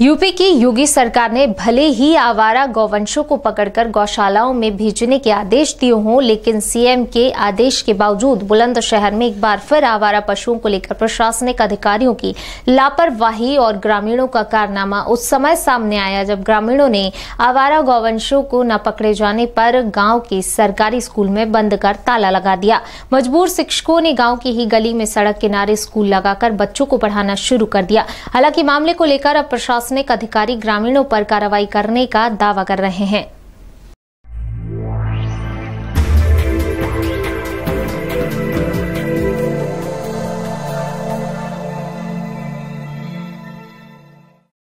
UP की योगी सरकार ने भले ही आवारा गौवंशों को पकड़कर गौशालाओं में भेजने के आदेश दिए हों, लेकिन सीएम के आदेश के बावजूद बुलंदशहर में एक बार फिर आवारा पशुओं को लेकर प्रशासनिक अधिकारियों की लापरवाही और ग्रामीणों का कारनामा उस समय सामने आया जब ग्रामीणों ने आवारा गौवंशों को न पकड़े जाने पर गाँव के सरकारी स्कूल में बंद कर ताला लगा दिया। मजबूर शिक्षकों ने गाँव की ही गली में सड़क किनारे स्कूल लगाकर बच्चों को पढ़ाना शुरू कर दिया। हालाँकि मामले को लेकर अब प्रशासन प्रशासनिक अधिकारी ग्रामीणों पर कार्रवाई करने का दावा कर रहे हैं।